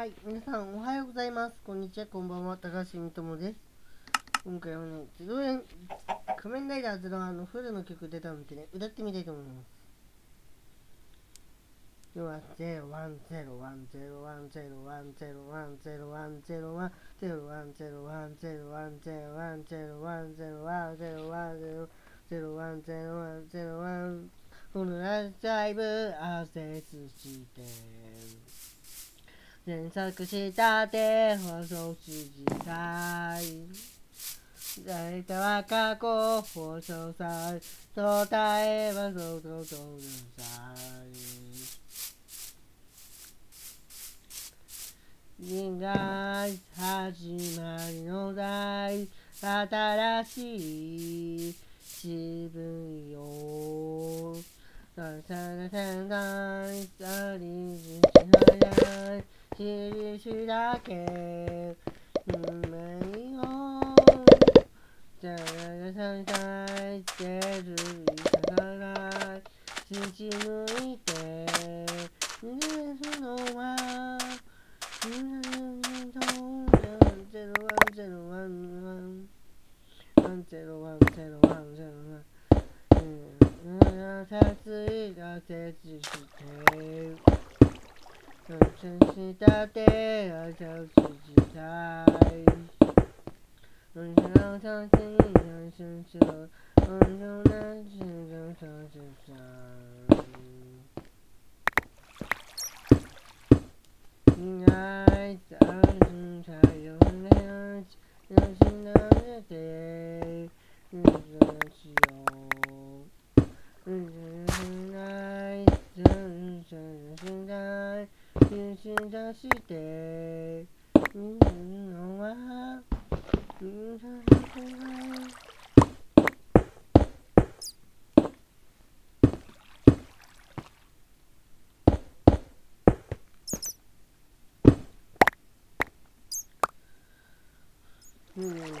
はい、皆さんおはようございます。こんにちは、こんばんは、高橋みともです。今回はね、0円、仮面ライダーゼロワンのフルの曲出たのでね、歌ってみたいと思います。では、ゼロワンゼロワンゼロワンゼロワンゼロワンゼロワンゼロワンゼロワンゼロワンゼロワンゼロワンゼロワンゼロワンゼロワンゼロゼロワンゼロワンゼロワンこのライブアセスして検索したて放送時代誰かは過去放送され答えはそうそうそうさ人が始まりの代新しい自分よ。ささらさらさりし早い印だけ夢をじゃらされたいてるいたらい土向いて水のはうん、たついたせつして。真是大地啊，小自己在。人生老长心，人生久，人生难知，人生自在。你爱早知才有良知，有心的日子，日子自由，日子难。全身出して見るのは見るのは嗯。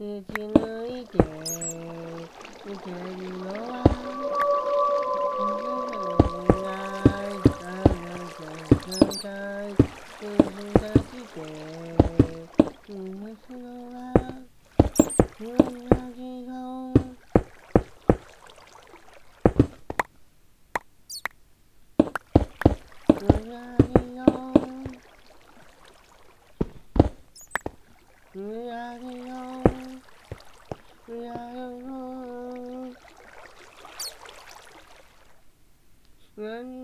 抜き抜いて抜けるのは難しい難しい難しい難しい Then